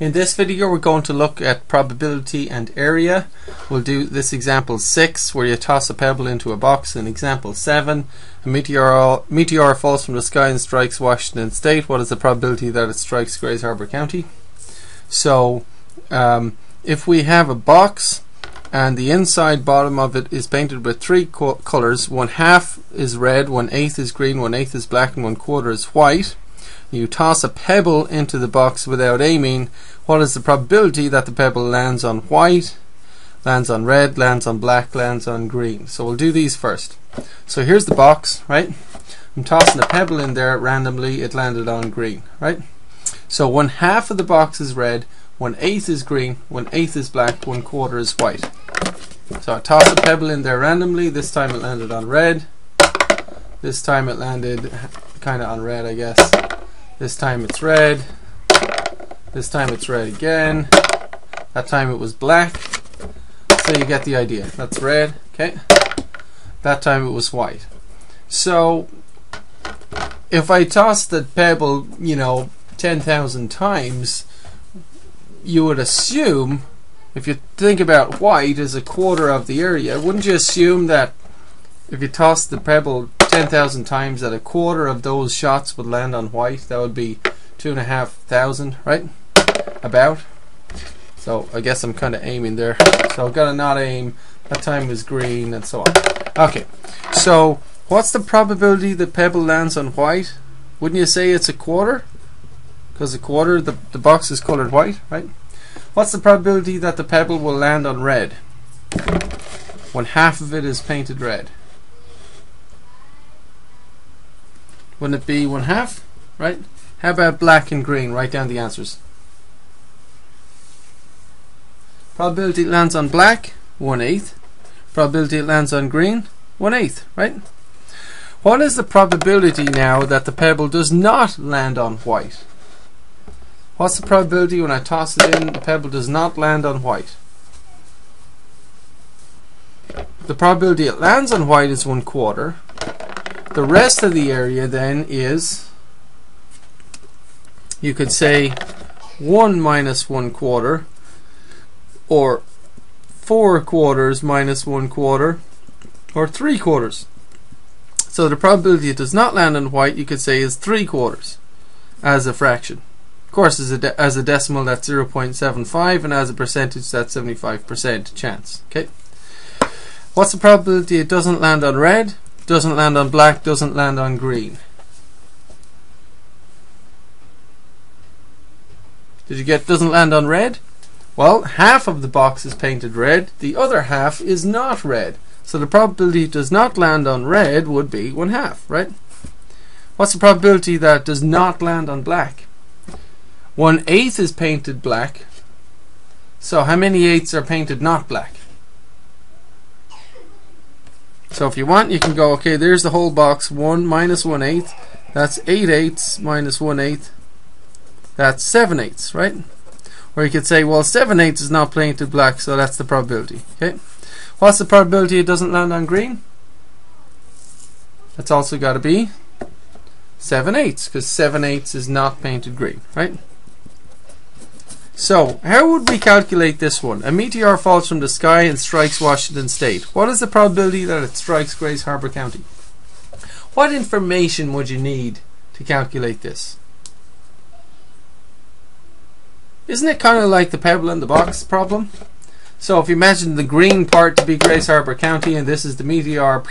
In this video we're going to look at probability and area. We'll do this example 6 where you toss a pebble into a box. In example 7 a meteor, meteor falls from the sky and strikes Washington State. What is the probability that it strikes Grays Harbor County? So um, if we have a box and the inside bottom of it is painted with three co colors, one half is red, one eighth is green, one eighth is black and one quarter is white you toss a pebble into the box without aiming, what is the probability that the pebble lands on white, lands on red, lands on black, lands on green? So we'll do these first. So here's the box, right? I'm tossing a pebble in there randomly, it landed on green, right? So one half of the box is red, one eighth is green, one eighth is black, one quarter is white. So I toss a pebble in there randomly, this time it landed on red, this time it landed kind of on red I guess this time it's red. This time it's red again. That time it was black. So you get the idea. That's red. Okay. That time it was white. So if I toss the pebble, you know, 10,000 times, you would assume, if you think about white as a quarter of the area, wouldn't you assume that if you toss the pebble 10,000 times that a quarter of those shots would land on white. That would be two and a half thousand, right? About. So I guess I'm kind of aiming there. So I've got to not aim. That time was green and so on. Okay. So what's the probability that pebble lands on white? Wouldn't you say it's a quarter? Because a quarter, the, the box is colored white, right? What's the probability that the pebble will land on red? When half of it is painted red. Wouldn't it be one half? Right? How about black and green? Write down the answers. Probability it lands on black, one eighth. Probability it lands on green, one eighth, right? What is the probability now that the pebble does not land on white? What's the probability when I toss it in, the pebble does not land on white? The probability it lands on white is one quarter. The rest of the area then is, you could say 1 minus 1 quarter, or 4 quarters minus 1 quarter, or 3 quarters. So the probability it does not land on white, you could say, is 3 quarters as a fraction. Of course, as a, as a decimal, that's 0.75, and as a percentage, that's 75% chance. Okay. What's the probability it doesn't land on red? Doesn't land on black, doesn't land on green. Did you get doesn't land on red? Well, half of the box is painted red, the other half is not red. So the probability it does not land on red would be one half, right? What's the probability that does not land on black? One eighth is painted black. So how many eighths are painted not black? So if you want, you can go, okay, there's the whole box, 1 minus 1 eighth. That's 8 eighths minus 1 eighth. That's 7 eighths, right? Or you could say, well, 7 eighths is not painted black, so that's the probability. Okay. What's the probability it doesn't land on green? That's also got to be 7 eighths, because 7 eighths is not painted green, right? So, how would we calculate this one? A meteor falls from the sky and strikes Washington State. What is the probability that it strikes Grays Harbor County? What information would you need to calculate this? Isn't it kind of like the pebble in the box problem? So if you imagine the green part to be Grays Harbor County and this is the meteor.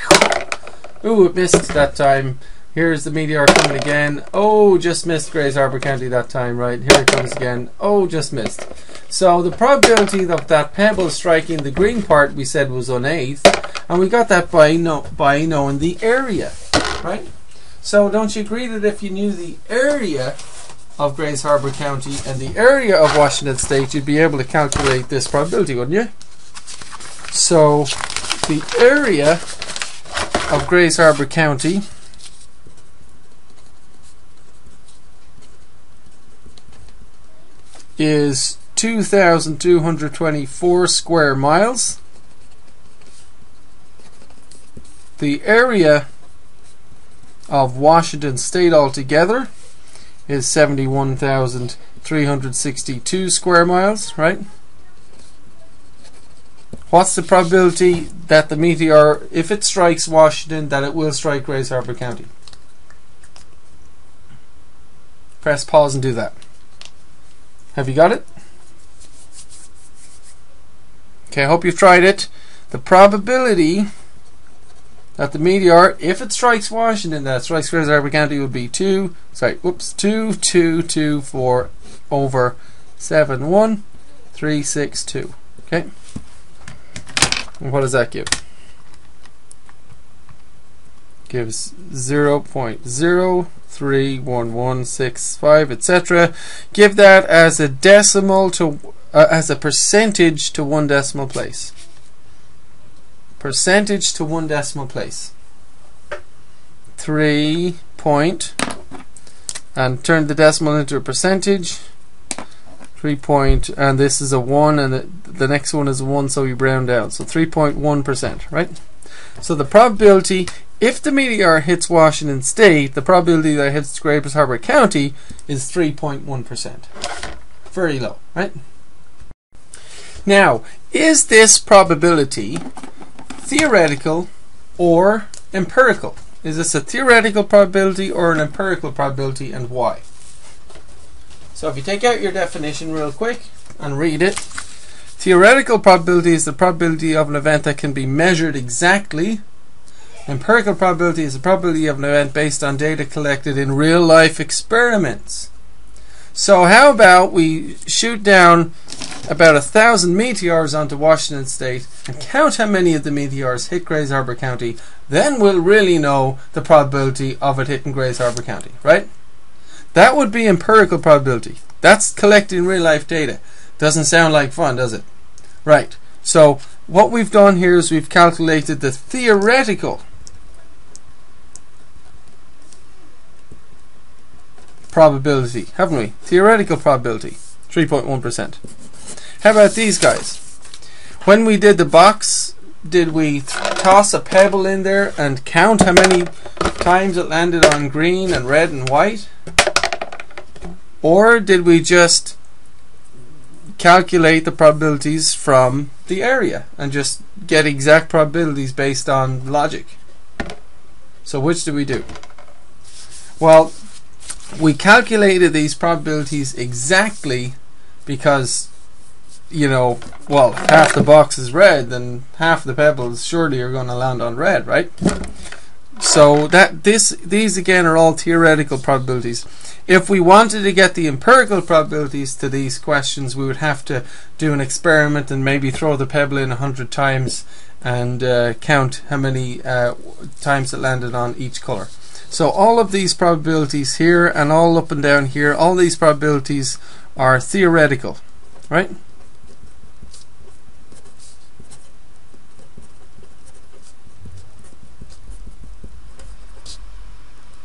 Ooh, it missed that time. Here's the meteor coming again. Oh, just missed Grays Harbor County that time, right? Here it comes again. Oh, just missed. So the probability of that pebble striking the green part we said was on eighth, and we got that by no, by knowing the area, right? So don't you agree that if you knew the area of Grays Harbor County and the area of Washington State, you'd be able to calculate this probability, wouldn't you? So the area of Grays Harbor County is 2,224 square miles. The area of Washington State altogether is 71,362 square miles, right? What's the probability that the meteor, if it strikes Washington, that it will strike Grays Harbor County? Press pause and do that. Have you got it? Okay, I hope you've tried it. The probability that the meteor, if it strikes Washington, that strikes Harbor County would be 2, sorry, whoops, 2, 2, 2, 4 over 7, 1, 3, 6, 2. Okay? And what does that give? Gives 0 0.031165, etc. Give that as a decimal to, uh, as a percentage to one decimal place percentage to one decimal place. Three point and turn the decimal into a percentage. Three point and this is a one and the, the next one is a one so we round down. So 3.1 percent, right? So the probability if the meteor hits Washington State, the probability that it hits Grays Harbor County is 3.1 percent. Very low, right? Now, is this probability theoretical or empirical? Is this a theoretical probability or an empirical probability and why? So if you take out your definition real quick and read it, theoretical probability is the probability of an event that can be measured exactly. Empirical probability is the probability of an event based on data collected in real life experiments. So how about we shoot down about a thousand meteors onto Washington State and count how many of the meteors hit Grays Harbor County, then we'll really know the probability of it hitting Grays Harbor County, right? That would be empirical probability. That's collecting real life data. Doesn't sound like fun, does it? Right. So what we've done here is we've calculated the theoretical probability, haven't we? Theoretical probability, 3.1%. How about these guys? When we did the box, did we toss a pebble in there and count how many times it landed on green and red and white? Or did we just calculate the probabilities from the area and just get exact probabilities based on logic? So which do we do? Well, we calculated these probabilities exactly because you know well half the box is red then half the pebbles surely are going to land on red right so that this these again are all theoretical probabilities if we wanted to get the empirical probabilities to these questions we would have to do an experiment and maybe throw the pebble in a hundred times and uh, count how many uh, times it landed on each color so all of these probabilities here and all up and down here, all these probabilities are theoretical, right?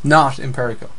Not empirical.